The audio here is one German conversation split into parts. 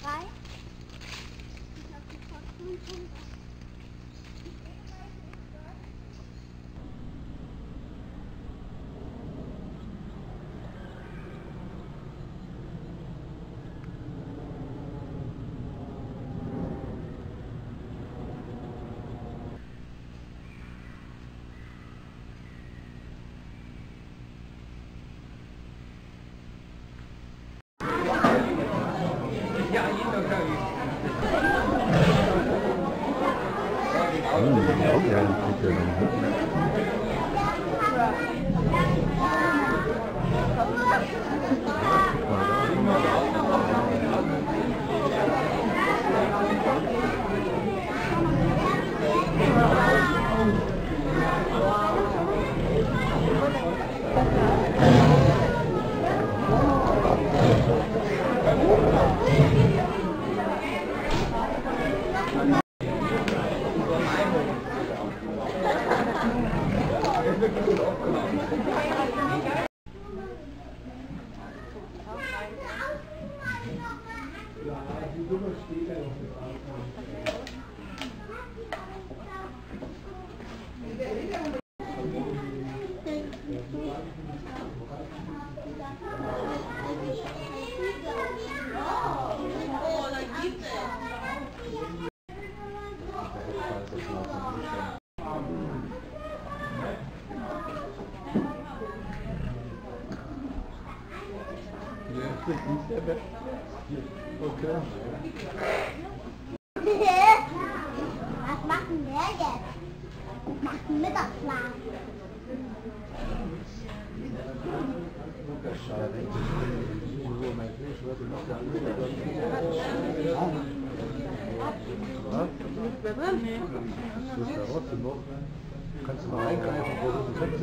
frei. Ich glaube, die Kosten Yeah, Was macht denn der jetzt? Macht einen Mittagsschlaf. Kannst du mal eingreifen, wo du kannst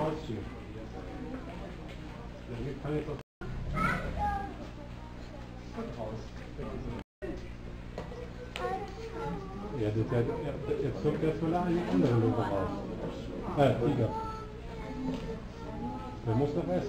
高级。两个团队都。也得在要要出要出来，一个人都不好。哎，一个。怎么说还是